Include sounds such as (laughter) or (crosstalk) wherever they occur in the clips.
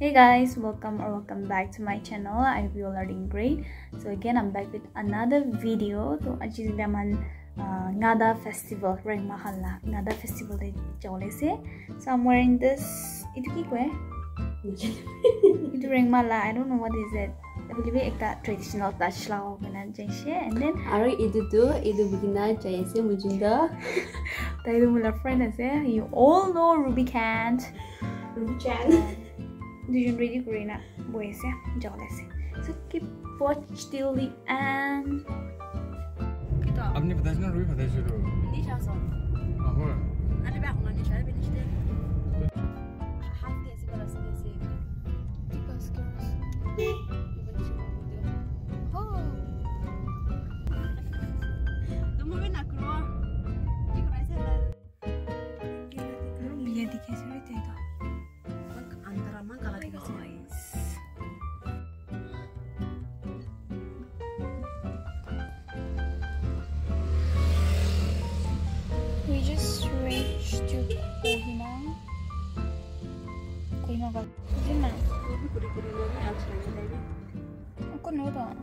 hey guys welcome or welcome back to my channel. I hope you all are doing great. So again i'm back with another video. To achieve naman uh, Ngada festival ring mahala. Ngada festival de jolese so i'm wearing this itu ki kwe eh. ring mala i don't know what is it. I believe ekta traditional touch lao kena jaise and then aru itu tu itu bukina jaise mujinda (laughs) tai tu mula friend eh, ase you all know ruby can't ruby chan (laughs) ready কৰি না বৈ আছে জল আছে so keep watch till the end আপনি बताइए ना Ruby बताइए शुरू हो biar Kohima ka Kohima aku know that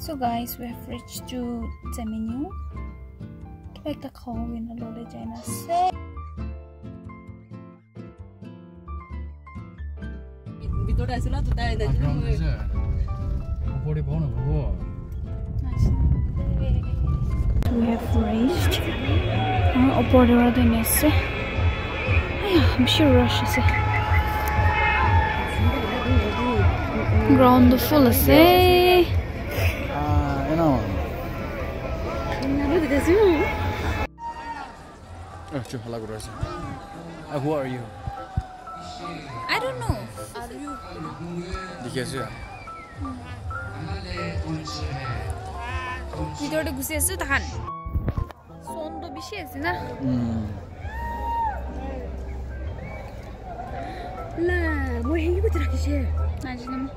so guys we have reached to Zeminu kita kita kawin na lole China say ভিতৰত আছিল দুটাই 아, 그럼 이제 머리 보는 거고 We have reached our border din ase. Ay, I'm sure rush ase. Ground full I'm sure Rush is it. Ground full of say. Ah, you know. I'm not with the zoo. Rush, hello, Who are you? I don't know. Are you? Because you are. We don't go see a zoo, Tahan. Sondo Bishes, you know? 형이 붙이라 계시. 나 지금.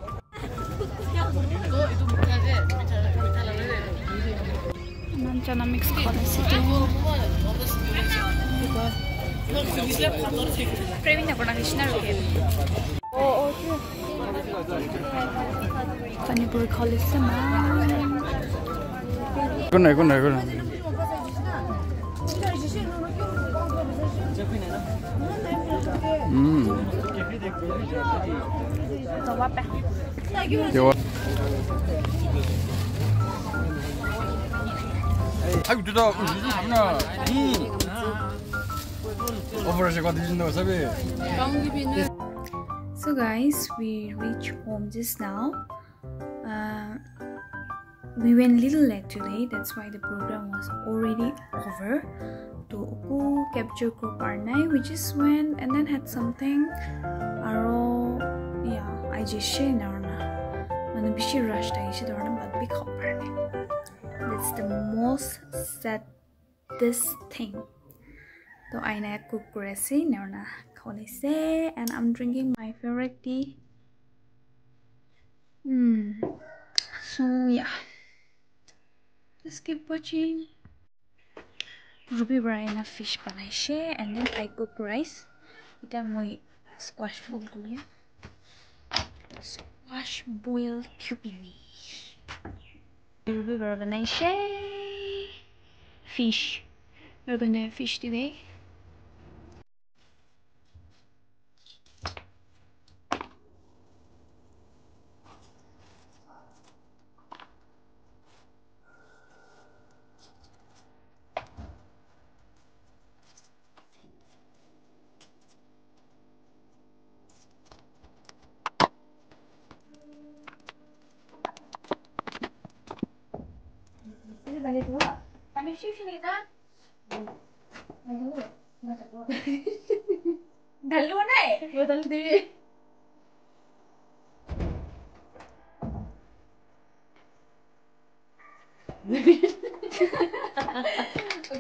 남자나 믹스 받았을 때. 프레임이나 그런 게 신나로 해. 어, 어, पानीपुर कलेजसम्म कुन कुन कुन Mm. So guys we reached home just now. Uh, we went little late today. That's why the program was already over. To capture group r9 we just went and then had something Aro, yeah, I just share now na. Mana rush tayo siya doon but big hop parnai. That's the most saddest thing. Na cook resi now na say and I'm drinking my favorite tea. So yeah. Let's keep watching. Ruby Brian fish panaishe and then I cook rice. Ita mo squash boil. Squash boil cubini. Ruby Brian fish. We're gonna fish today. ढल्लू बनाए बदल दे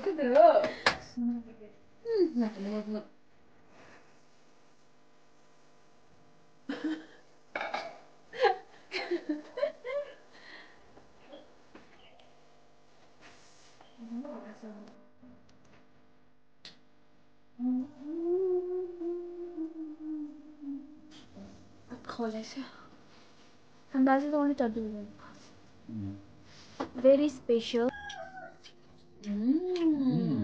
그대로. 음, 나 너무 खोलायचं अंदाजे only चड्डू mm-hmm. very special mm. Mm.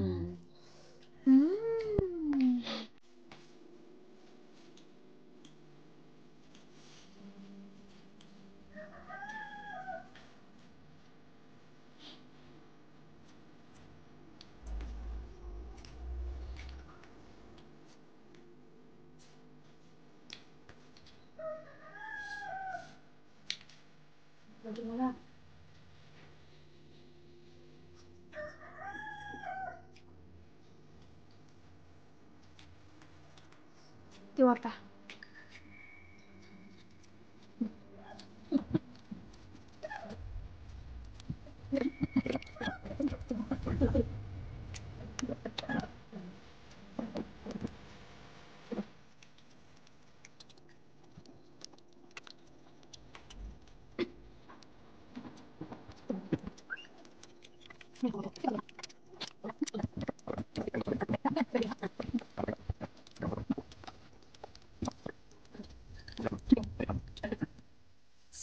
त्यो 왔다.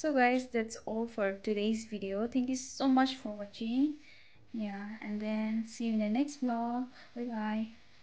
So guys that's all for today's video. Thank you so much for watching. Yeah and then see you in the next vlog. Bye bye